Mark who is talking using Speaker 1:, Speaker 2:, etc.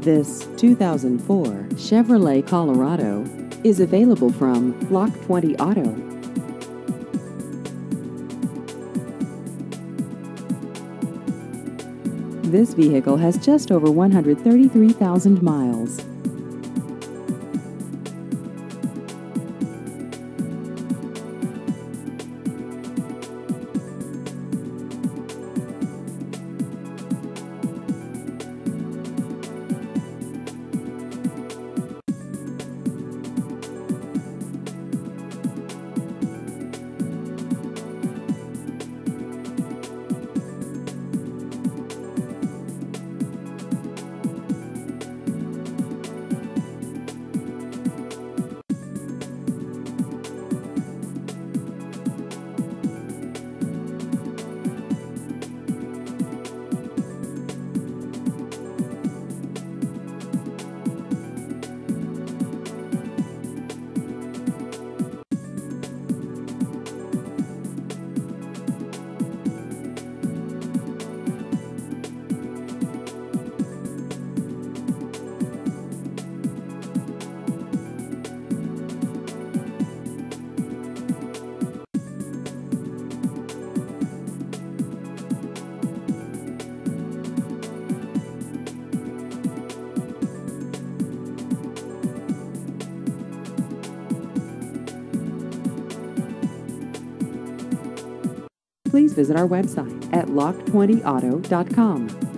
Speaker 1: This 2004 Chevrolet Colorado is available from Lock 20 Auto. This vehicle has just over 133,000 miles. Please visit our website at lock20auto.com.